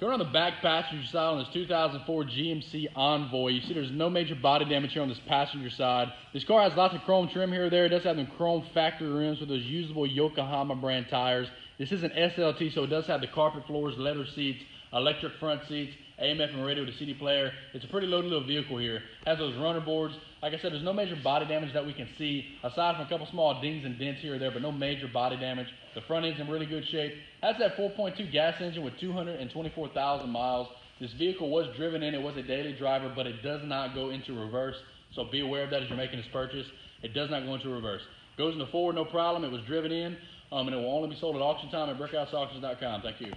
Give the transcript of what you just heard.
Going on the back passenger side on this 2004 GMC Envoy, you see there's no major body damage here on this passenger side. This car has lots of chrome trim here or there. It does have them chrome factory rims with those usable Yokohama brand tires. This is an SLT, so it does have the carpet floors, leather seats, electric front seats, AM FM radio a CD player. It's a pretty loaded little vehicle here. Has those runner boards. Like I said, there's no major body damage that we can see, aside from a couple small dings and dents here or there, but no major body damage. The front end's in really good shape. Has that 4.2 gas engine with 224,000 miles. This vehicle was driven in. It was a daily driver, but it does not go into reverse. So be aware of that as you're making this purchase. It does not go into reverse. Goes into forward, no problem. It was driven in, um, and it will only be sold at auction time at brickhouseauctions.com. Thank you.